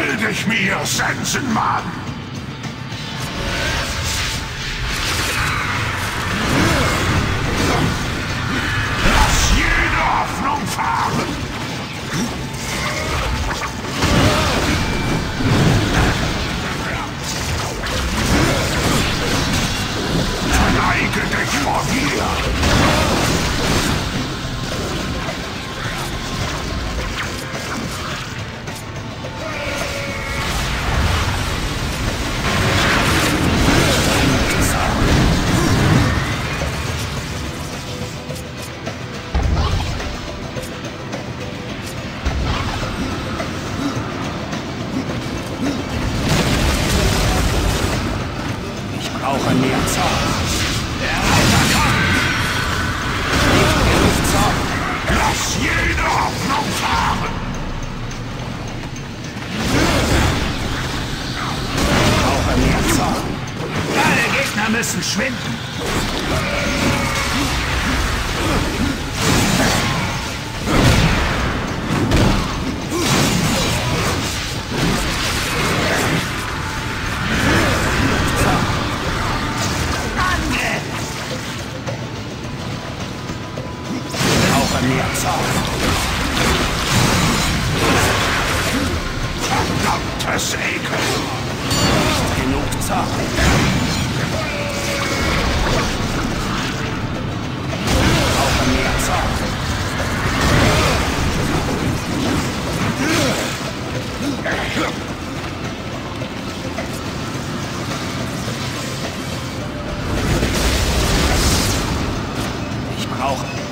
Stell dich mir, Sensenmann! Müssen schwinden. Verdammtes Ekel! Genug Zorn. Ich brauche.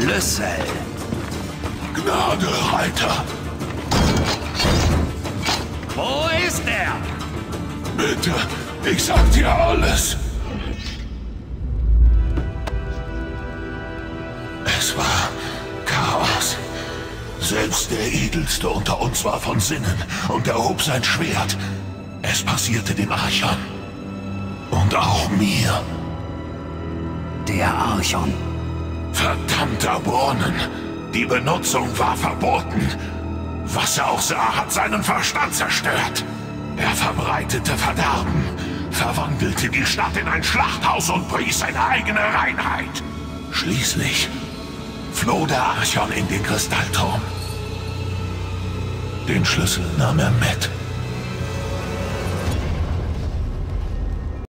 Schlüssel? Gnade, Reiter! Wo ist er? Bitte, ich sag dir alles! Es war Chaos. Selbst der Edelste unter uns war von Sinnen und erhob sein Schwert. Es passierte dem Archon. Und auch mir. Der Archon. Verdammter Brunnen! Die Benutzung war verboten. Was er auch sah, hat seinen Verstand zerstört. Er verbreitete Verderben, verwandelte die Stadt in ein Schlachthaus und pries seine eigene Reinheit. Schließlich floh der Archon in den Kristallturm. Den Schlüssel nahm er mit.